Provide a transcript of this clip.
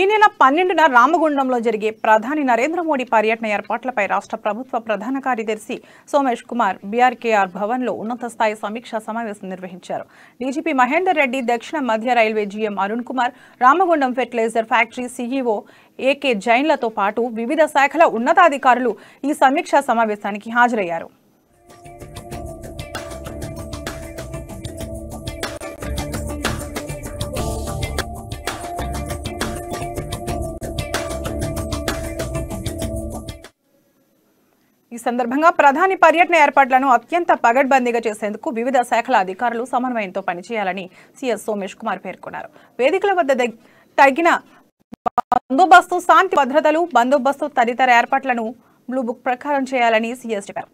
ఈ నెల పన్నెండున రామగుండంలో జరిగే ప్రధాని నరేంద్ర మోడీ పర్యటన ఏర్పాట్లపై రాష్ట్ర ప్రభుత్వ ప్రధాన కార్యదర్శి సోమేష్ కుమార్ బీఆర్కేఆర్ భవన్లో ఉన్నత స్థాయి సమీక్షా సమావేశం నిర్వహించారు. డీజీపీ మహేందర్ రెడ్డి దక్షిణ మధ్య railway GM Arun Kumar Ramagundam fertiliser factory CEO AK జైన్లతో పాటు వివిధ శాఖల ఉన్నతాధికారులు ఈ సమీక్షా సమావేశానికి హాజరయ్యారు. ఈ సందర్భంగా ప్రధాని పర్యటన ఏర్పాట్లను అత్యంత పగడ్బందీగా చేసేందుకు వివిధ శాఖల అధికారులు సమన్వయంతో పనిచేయాలని సీఎస్ సోమేష్ కుమార్ పేర్కొన్నారు. వేదికల వద్ద తగిన బందోబస్తు శాంతి భద్రతలు బందోబస్తు తదితర ఏర్పాట్లను బ్లూ బుక్ ప్రకారం చేయాలని సీఎస్ చెప్పారు.